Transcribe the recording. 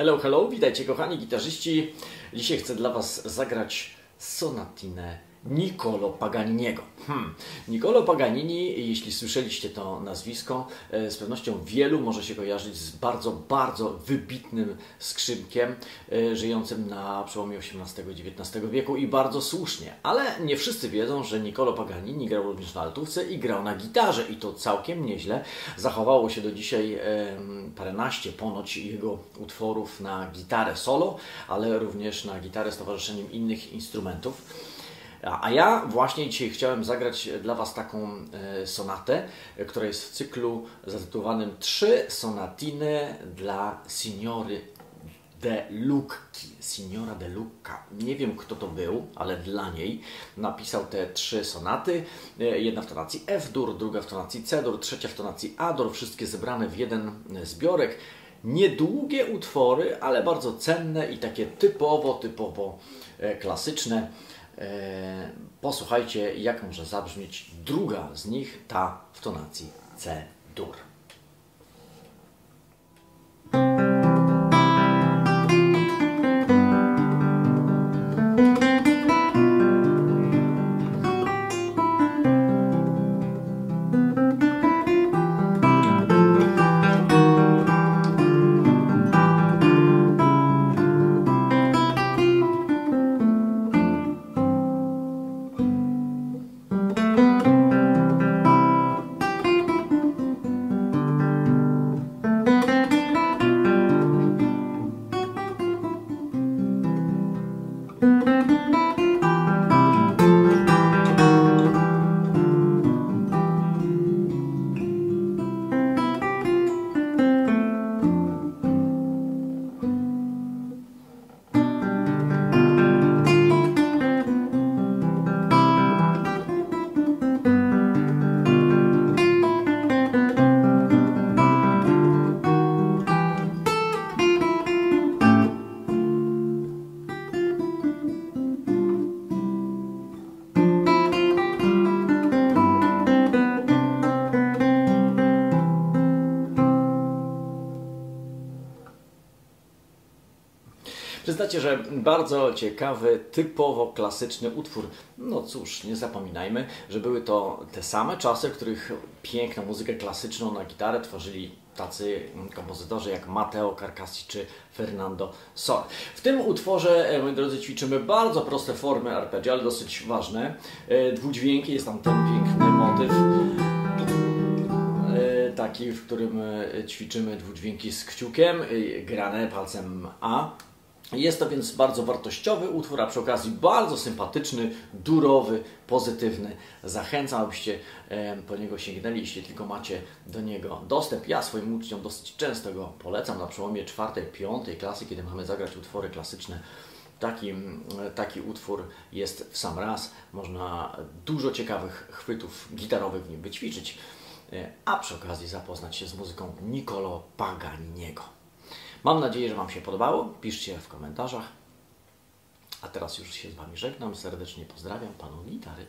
Hello, hello, witajcie kochani gitarzyści. Dzisiaj chcę dla Was zagrać sonatinę Niccolo Paganiniego. Hmm. Niccolo Paganini, jeśli słyszeliście to nazwisko, e, z pewnością wielu może się kojarzyć z bardzo, bardzo wybitnym skrzypkiem e, żyjącym na przełomie XVIII i XIX wieku i bardzo słusznie. Ale nie wszyscy wiedzą, że Niccolo Paganini grał również na altówce i grał na gitarze i to całkiem nieźle. Zachowało się do dzisiaj paręnaście ponoć jego utworów na gitarę solo, ale również na gitarę z towarzyszeniem innych instrumentów. A ja właśnie dzisiaj chciałem zagrać dla Was taką e, sonatę, która jest w cyklu zatytułowanym Trzy sonatiny dla signory de Lucchi, signora de Lucca. Nie wiem kto to był, ale dla niej napisał te trzy sonaty. E, jedna w tonacji F-dur, druga w tonacji C-dur, trzecia w tonacji A-dur, wszystkie zebrane w jeden zbiorek. Niedługie utwory, ale bardzo cenne i takie typowo, typowo e, klasyczne. E, posłuchajcie, jak może zabrzmieć druga z nich, ta w tonacji C-dur. Przyznacie, że bardzo ciekawy, typowo klasyczny utwór. No cóż, nie zapominajmy, że były to te same czasy, w których piękną muzykę klasyczną na gitarę tworzyli tacy kompozytorzy jak Matteo Carcassi czy Fernando Sor. W tym utworze, e, moi drodzy, ćwiczymy bardzo proste formy arpeggio, ale dosyć ważne. E, dwudźwięki, jest tam ten piękny motyw e, taki, w którym ćwiczymy dwudźwięki z kciukiem, grane palcem A. Jest to więc bardzo wartościowy utwór, a przy okazji bardzo sympatyczny, durowy, pozytywny. Zachęcam, abyście po niego sięgnęli, jeśli tylko macie do niego dostęp. Ja swoim uczniom dosyć często go polecam na przełomie czwartej, piątej klasy, kiedy mamy zagrać utwory klasyczne. Taki, taki utwór jest w sam raz. Można dużo ciekawych chwytów gitarowych w nim wyćwiczyć, e, a przy okazji zapoznać się z muzyką Niccolo Paganiniego. Mam nadzieję, że Wam się podobało. Piszcie w komentarzach. A teraz już się z Wami żegnam. Serdecznie pozdrawiam Panu Gitary.